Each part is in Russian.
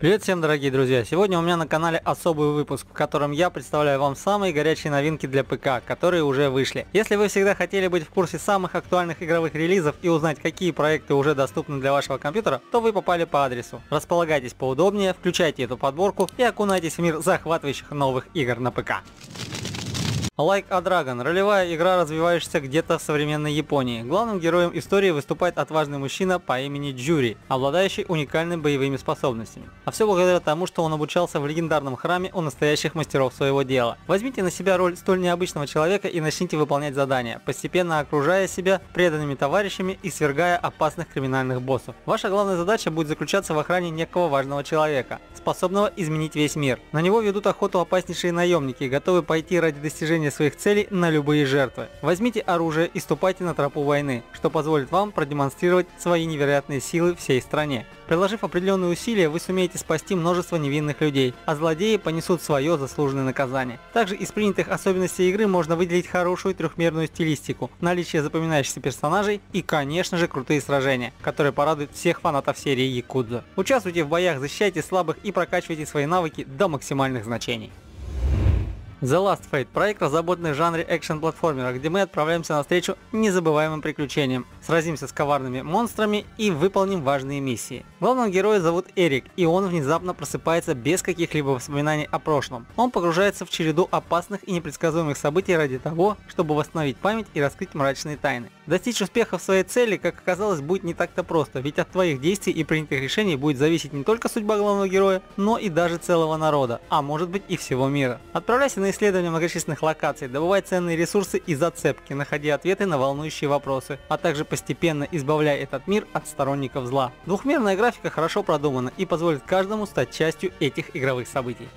Привет всем дорогие друзья! Сегодня у меня на канале особый выпуск, в котором я представляю вам самые горячие новинки для ПК, которые уже вышли. Если вы всегда хотели быть в курсе самых актуальных игровых релизов и узнать какие проекты уже доступны для вашего компьютера, то вы попали по адресу. Располагайтесь поудобнее, включайте эту подборку и окунайтесь в мир захватывающих новых игр на ПК. Like a Dragon – ролевая игра, развивающаяся где-то в современной Японии. Главным героем истории выступает отважный мужчина по имени Джури, обладающий уникальными боевыми способностями. А все благодаря тому, что он обучался в легендарном храме у настоящих мастеров своего дела. Возьмите на себя роль столь необычного человека и начните выполнять задания, постепенно окружая себя преданными товарищами и свергая опасных криминальных боссов. Ваша главная задача будет заключаться в охране некого важного человека, способного изменить весь мир. На него ведут охоту опаснейшие наемники, готовы пойти ради достижения достижения своих целей на любые жертвы. Возьмите оружие и ступайте на тропу войны, что позволит вам продемонстрировать свои невероятные силы всей стране. Приложив определенные усилия, вы сумеете спасти множество невинных людей, а злодеи понесут свое заслуженное наказание. Также из принятых особенностей игры можно выделить хорошую трехмерную стилистику, наличие запоминающихся персонажей и, конечно же, крутые сражения, которые порадуют всех фанатов серии Якудза. Участвуйте в боях, защищайте слабых и прокачивайте свои навыки до максимальных значений. The Last Fate – проект, разработанный в жанре экшен-платформера, где мы отправляемся навстречу незабываемым приключениям, сразимся с коварными монстрами и выполним важные миссии. Главного героя зовут Эрик, и он внезапно просыпается без каких-либо воспоминаний о прошлом. Он погружается в череду опасных и непредсказуемых событий ради того, чтобы восстановить память и раскрыть мрачные тайны. Достичь успеха в своей цели, как оказалось, будет не так-то просто, ведь от твоих действий и принятых решений будет зависеть не только судьба главного героя, но и даже целого народа, а может быть и всего мира. Отправляйся на исследование многочисленных локаций, добывай ценные ресурсы и зацепки, находя ответы на волнующие вопросы, а также постепенно избавляй этот мир от сторонников зла. Двухмерная графика хорошо продумана и позволит каждому стать частью этих игровых событий.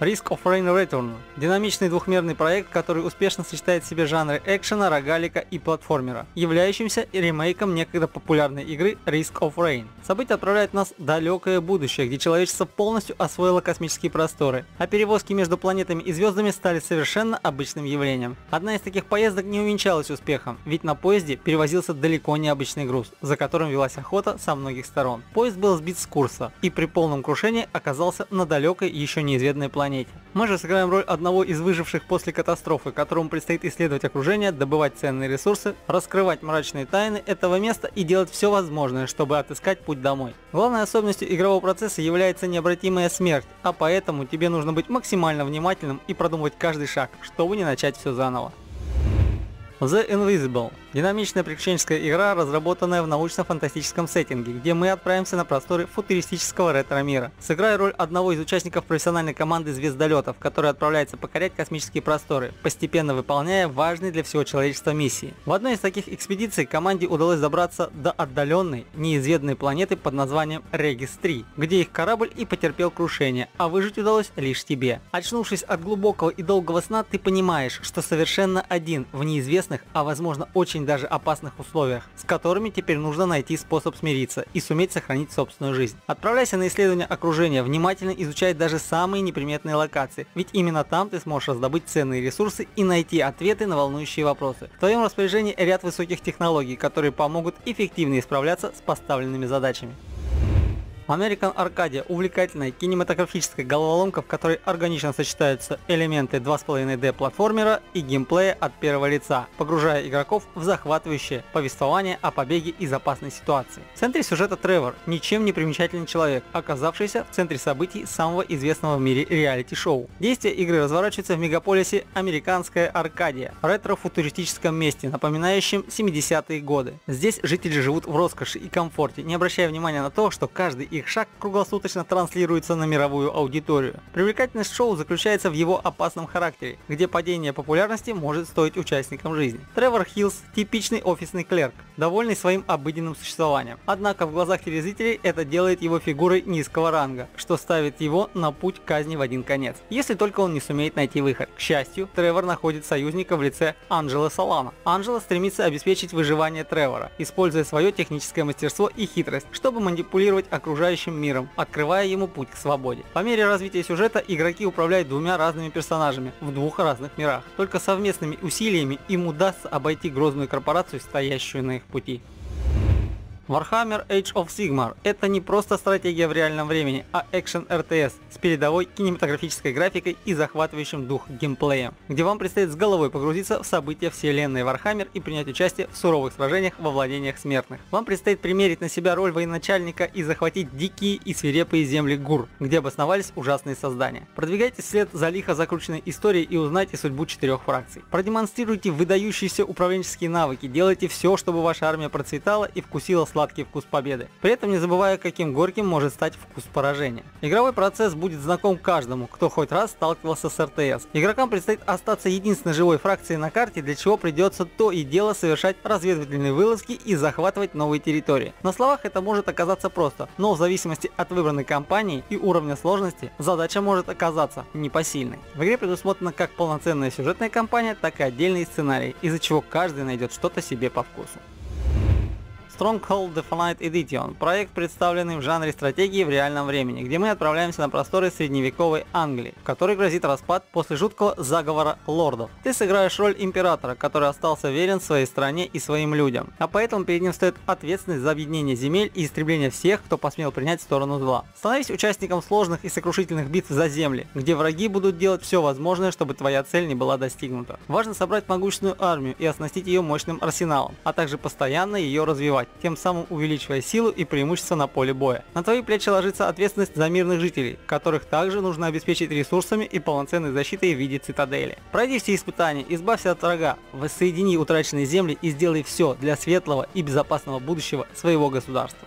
Risk of Rain Return – динамичный двухмерный проект, который успешно сочетает в себе жанры экшена, рогалика и платформера, являющимся ремейком некогда популярной игры Risk of Rain. События отправляют нас в далекое будущее, где человечество полностью освоило космические просторы, а перевозки между планетами и звездами стали совершенно обычным явлением. Одна из таких поездок не увенчалась успехом, ведь на поезде перевозился далеко не обычный груз, за которым велась охота со многих сторон. Поезд был сбит с курса и при полном крушении оказался на далекой еще неизведанной планете планете. Мы же сыграем роль одного из выживших после катастрофы, которому предстоит исследовать окружение, добывать ценные ресурсы, раскрывать мрачные тайны этого места и делать все возможное, чтобы отыскать путь домой. Главной особенностью игрового процесса является необратимая смерть, а поэтому тебе нужно быть максимально внимательным и продумывать каждый шаг, чтобы не начать все заново. The Invisible Динамичная приключенческая игра, разработанная в научно-фантастическом сеттинге, где мы отправимся на просторы футуристического ретро-мира. Сыграя роль одного из участников профессиональной команды звездолетов, который отправляется покорять космические просторы, постепенно выполняя важные для всего человечества миссии. В одной из таких экспедиций команде удалось добраться до отдаленной, неизведанной планеты под названием Регис-3, где их корабль и потерпел крушение, а выжить удалось лишь тебе. Очнувшись от глубокого и долгого сна, ты понимаешь, что совершенно один в неизвестных, а возможно очень очень даже опасных условиях, с которыми теперь нужно найти способ смириться и суметь сохранить собственную жизнь. Отправляйся на исследование окружения, внимательно изучай даже самые неприметные локации, ведь именно там ты сможешь раздобыть ценные ресурсы и найти ответы на волнующие вопросы. В твоем распоряжении ряд высоких технологий, которые помогут эффективнее справляться с поставленными задачами. American Arcadia – увлекательная кинематографическая головоломка, в которой органично сочетаются элементы 2,5D платформера и геймплея от первого лица, погружая игроков в захватывающее повествование о побеге из опасной ситуации. В центре сюжета Тревор – ничем не примечательный человек, оказавшийся в центре событий самого известного в мире реалити-шоу. Действие игры разворачивается в мегаполисе Американская Аркадия, ретро-футуристическом месте, напоминающем 70-е годы. Здесь жители живут в роскоши и комфорте, не обращая внимания на то, что каждый их шаг круглосуточно транслируется на мировую аудиторию. Привлекательность шоу заключается в его опасном характере, где падение популярности может стоить участникам жизни. Тревор Хиллс – типичный офисный клерк, довольный своим обыденным существованием. Однако в глазах телезрителей это делает его фигурой низкого ранга, что ставит его на путь казни в один конец. Если только он не сумеет найти выход. К счастью, Тревор находит союзника в лице Анджела Солана. Анджела стремится обеспечить выживание Тревора, используя свое техническое мастерство и хитрость, чтобы манипулировать окружающим окружающим миром, открывая ему путь к свободе. По мере развития сюжета игроки управляют двумя разными персонажами в двух разных мирах. Только совместными усилиями им удастся обойти грозную корпорацию, стоящую на их пути. Warhammer Age of Sigmar – это не просто стратегия в реальном времени, а экшен RTS с передовой кинематографической графикой и захватывающим дух геймплеем, где вам предстоит с головой погрузиться в события вселенной Warhammer и принять участие в суровых сражениях во владениях смертных. Вам предстоит примерить на себя роль военачальника и захватить дикие и свирепые земли Гур, где обосновались ужасные создания. Продвигайтесь вслед за лихо закрученной историей и узнайте судьбу четырех фракций. Продемонстрируйте выдающиеся управленческие навыки, делайте все, чтобы ваша армия процветала и вкусила сладкий вкус победы. При этом не забывая, каким горьким может стать вкус поражения. Игровой процесс будет знаком каждому, кто хоть раз сталкивался с РТС. Игрокам предстоит остаться единственной живой фракцией на карте, для чего придется то и дело совершать разведывательные вылазки и захватывать новые территории. На словах это может оказаться просто, но в зависимости от выбранной кампании и уровня сложности, задача может оказаться непосильной. В игре предусмотрена как полноценная сюжетная кампания, так и отдельные сценарии, из-за чего каждый найдет что-то себе по вкусу. Stronghold Definite Edition – проект, представленный в жанре стратегии в реальном времени, где мы отправляемся на просторы средневековой Англии, в которой грозит распад после жуткого заговора лордов. Ты сыграешь роль императора, который остался верен своей стране и своим людям, а поэтому перед ним стоит ответственность за объединение земель и истребление всех, кто посмел принять сторону зла. Становись участником сложных и сокрушительных битв за земли, где враги будут делать все возможное, чтобы твоя цель не была достигнута. Важно собрать могущественную армию и оснастить ее мощным арсеналом, а также постоянно ее развивать атаковать, тем самым увеличивая силу и преимущество на поле боя. На твои плечи ложится ответственность за мирных жителей, которых также нужно обеспечить ресурсами и полноценной защитой в виде цитадели. Пройди все испытания, избавься от врага, воссоедини утраченные земли и сделай все для светлого и безопасного будущего своего государства.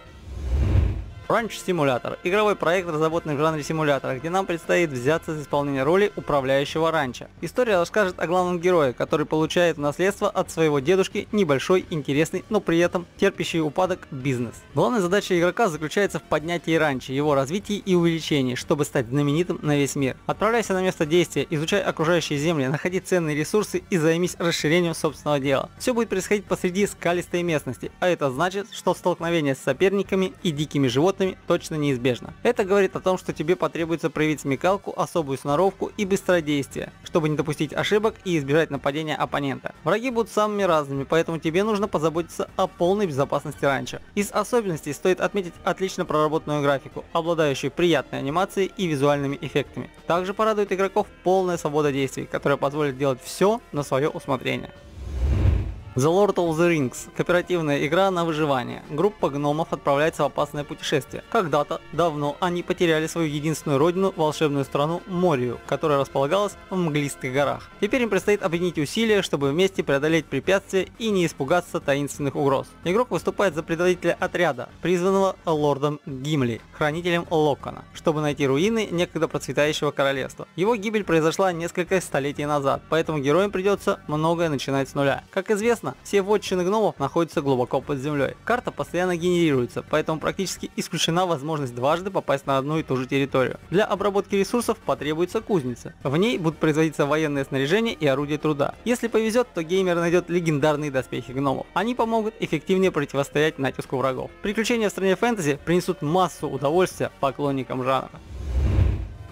Ранч Симулятор – игровой проект, разработанный в жанре симулятора, где нам предстоит взяться за исполнение роли управляющего ранчо. История расскажет о главном герое, который получает в наследство от своего дедушки небольшой, интересный, но при этом терпящий упадок бизнес. Главная задача игрока заключается в поднятии ранчо, его развитии и увеличении, чтобы стать знаменитым на весь мир. Отправляйся на место действия, изучай окружающие земли, находи ценные ресурсы и займись расширением собственного дела. Все будет происходить посреди скалистой местности, а это значит, что столкновение с соперниками и дикими животными животными точно неизбежно. Это говорит о том, что тебе потребуется проявить смекалку, особую сноровку и быстродействие, чтобы не допустить ошибок и избежать нападения оппонента. Враги будут самыми разными, поэтому тебе нужно позаботиться о полной безопасности раньше. Из особенностей стоит отметить отлично проработанную графику, обладающую приятной анимацией и визуальными эффектами. Также порадует игроков полная свобода действий, которая позволит делать все на свое усмотрение. The Lord of the Rings – кооперативная игра на выживание. Группа гномов отправляется в опасное путешествие. Когда-то, давно, они потеряли свою единственную родину, волшебную страну Морию, которая располагалась в мглистых горах. Теперь им предстоит объединить усилия, чтобы вместе преодолеть препятствия и не испугаться таинственных угроз. Игрок выступает за предводителя отряда, призванного лордом Гимли, хранителем Локона, чтобы найти руины некогда процветающего королевства. Его гибель произошла несколько столетий назад, поэтому героям придется многое начинать с нуля. Как известно, Известно, все вотчины гномов находятся глубоко под землей. Карта постоянно генерируется, поэтому практически исключена возможность дважды попасть на одну и ту же территорию. Для обработки ресурсов потребуется кузница. В ней будут производиться военное снаряжение и орудия труда. Если повезет, то геймер найдет легендарные доспехи гномов. Они помогут эффективнее противостоять натиску врагов. Приключения в стране фэнтези принесут массу удовольствия поклонникам жанра.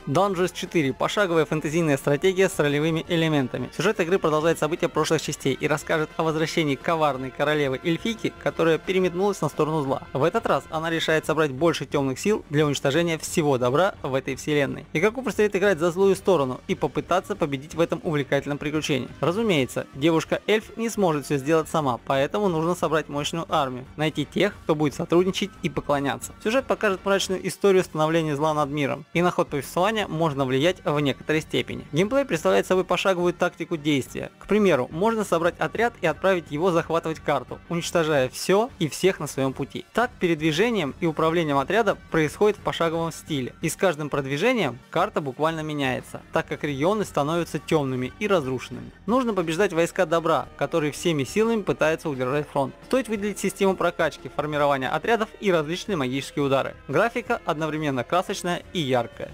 Dungeons 4 – пошаговая фэнтезийная стратегия с ролевыми элементами. Сюжет игры продолжает события прошлых частей и расскажет о возвращении коварной королевы Эльфики, которая переметнулась на сторону зла. В этот раз она решает собрать больше темных сил для уничтожения всего добра в этой вселенной. Игроку предстоит играть за злую сторону и попытаться победить в этом увлекательном приключении. Разумеется, девушка-эльф не сможет все сделать сама, поэтому нужно собрать мощную армию, найти тех, кто будет сотрудничать и поклоняться. Сюжет покажет мрачную историю становления зла над миром, и на ход повествования соревнования можно влиять в некоторой степени. Геймплей представляет собой пошаговую тактику действия. К примеру, можно собрать отряд и отправить его захватывать карту, уничтожая все и всех на своем пути. Так передвижением и управлением отряда происходит в пошаговом стиле, и с каждым продвижением карта буквально меняется, так как регионы становятся темными и разрушенными. Нужно побеждать войска добра, которые всеми силами пытаются удержать фронт. Стоит выделить систему прокачки, формирования отрядов и различные магические удары. Графика одновременно красочная и яркая.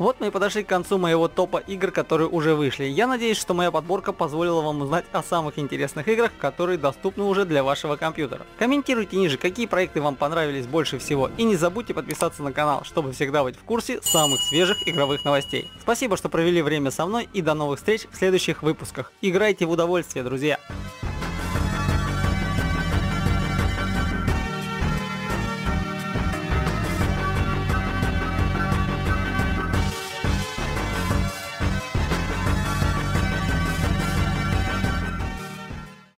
Вот мы и подошли к концу моего топа игр, которые уже вышли. Я надеюсь, что моя подборка позволила вам узнать о самых интересных играх, которые доступны уже для вашего компьютера. Комментируйте ниже, какие проекты вам понравились больше всего. И не забудьте подписаться на канал, чтобы всегда быть в курсе самых свежих игровых новостей. Спасибо, что провели время со мной и до новых встреч в следующих выпусках. Играйте в удовольствие, друзья!